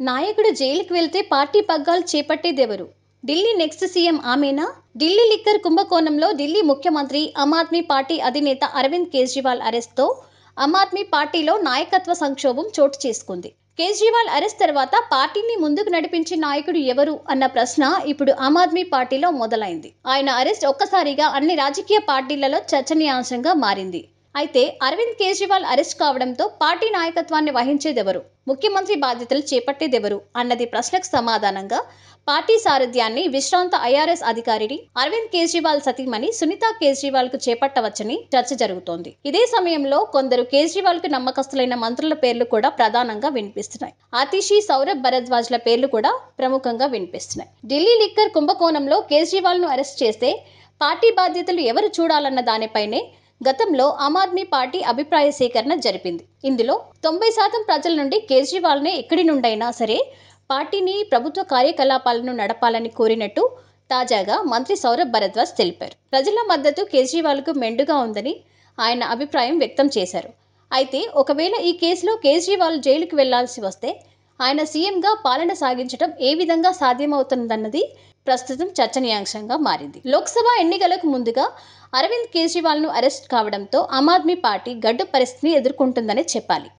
నాయకుడు జైలుకు వెళ్తే పార్టీ పగ్గాలు చేపట్టేదెవరు? ఢిల్లీ నెక్స్ట్ సీఎం ఆమెనా? ఢిల్లీ లిక్కర్ కుంభకోణంలో ఢిల్లీ ముఖ్యమంత్రి ఆమ్ ఆద్మీ పార్టీ అధినేత అరవింద్ కేజ్రీవాల్ అరెస్ట్తో ఆమ్ ఆద్మీ పార్టీలో నాయకత్వ సంక్షోభం చోటు చేసుకుంది. కేజ్రీవాల్ అరెస్ట్ తర్వాత పార్టీని ముందుకు నడిపించే నాయకుడు ఎవరు అన్న ప్రశ్న ఇప్పుడు ఆమ్ ఆద్మీ పార్టీలో మొదలైంది. ఆయన అరెస్ట్ ఒక్కసారిగా అన్ని రాజకీయ పార్టీలలో చర్చనీయాంశంగా మారింది. అయితే అరవింద్ కేజ్రీవాల్ అరెస్ట్ కావడంతో పార్టీ నాయకత్వాన్ని వహించేదెవరు? ముఖ్యమంత్రి బాధ్యతలు చేపట్టేదెవరు? అన్నది ప్రశ్నకు సమాధానంగా పార్టీ సారథ్యాన్ని విశ్రాంత ఐఆర్ఎస్ అధికారిని అరవింద్ కేజ్రీవాల్ సతీమణి సునీత కేజ్రీవాల్కు చేపట్టవచ్చని చర్చ జరుగుతోంది. ఇదే సమయంలో కొందరు కేజ్రీవాల్కు నమ్మకస్తులైన మంత్రుల పేర్లు కూడా ప్రధానంగా వినిపిస్తున్నాయి. ఆతిషి సౌరభ్ భరద్వాజ్ల పేర్లు కూడా ప్రముఖంగా వినిపిస్తున్నాయి. ఢిల్లీ లిక్కర్ కుంభకోణంలో కేజ్రీవాల్ను అరెస్ట్ చేస్తే పార్టీ బాధ్యతలు ఎవరు చూడాలన్న దానిపైనే గతంలో ఆమ్ ఆద్మీ పార్టీ అభిప్రాయ సేకరణ జరిపింది. ఇందులో తొంభై శాతం ప్రజల నుండి కేజ్రీవాల్నే ఎక్కడి నుండైనా సరే పార్టీని ప్రభుత్వ కార్యకలాపాలను నడపాలని కోరినట్టు తాజాగా మంత్రి సౌరభ్ భరద్వాజ్ తెలిపారు. ప్రజల మద్దతు కేజ్రీవాల్కు మెండుగా ఉందని ఆయన అభిప్రాయం వ్యక్తం చేశారు. అయితే ఒకవేళ ఈ కేసులో కేజ్రీవాల్ జైలుకు వెళ్ళాల్సి వస్తే ఆయన సీఎంగా పాలన సాగించడం ఏ విధంగా సాధ్యమవుతుందన్నది ప్రస్తుతం చర్చనీయాంశంగా మారింది. లోక్సభ ఎన్నికలకు ముందుగా అరవింద్ కేజ్రీవాల్ను అరెస్ట్ కావడంతో ఆమ్ ఆద్మీ పార్టీ గడ్డు పరిస్థితిని ఎదుర్కొంటుందనే చెప్పాలి.